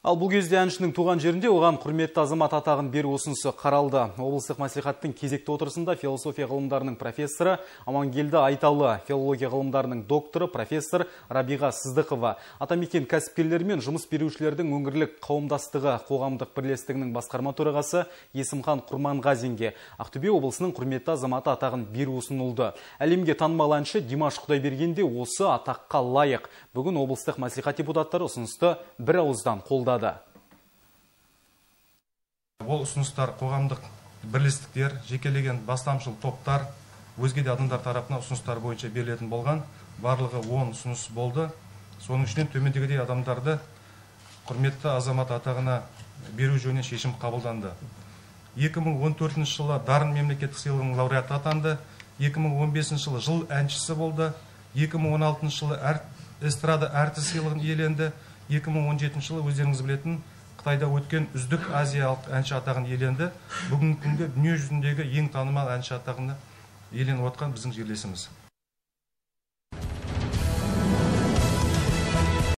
Ал бұл кезде әншінің туған жерінде оған құрметті азамат атағын беру ұсынысы қаралды. Облыстық мәслихаттың кезекті отырысында философия ғылымдарының профессоры Амангелді Айталы, филология ғылымдарының докторы профессор Рабиға Сыздықова, атамекен кәсіпкерлері мен жұмыс берушілердің өңірлік қауымдастығы қоғамдық бірлестігінің басқарма төрағасы Есімхан Құрманғазинге Ақтөбе облысының құрметті азаматы атағын беру ұсынылды. Әлемге танымал әнші Димаш Құдайберген де осы атаққа лайық. Бүгін облыстық мәслихат депутаттары ұсынысты бір ауыздан қолдады қолдады ол ұсыныстар қоғамдық бірлестіктер жекелеген бастамшыл топтар өзге де адамдар тарапынан ұсыныстар бойынша берілетін болған барлығы он ұсыныс болды. Соның ішінен төмендегідей адамдарды құрметті азамат атағына беру жөнінен шешім қабылданды. 2014 жылы дарын мемлекеттік сыйлығының лауреаты атанды. 2015 жылы жыл әншісі болды. 2016 жылы эстрада әртіс сыйлығын иеленді. 2017 жылы өздеріңіз білетін қытайда өткен үздік азиялық әнші атағын иеленді. Бүгінгі күнде жүзіндегі ең танымал әнші атағын иеленіп отқан біздің жерлесіміз.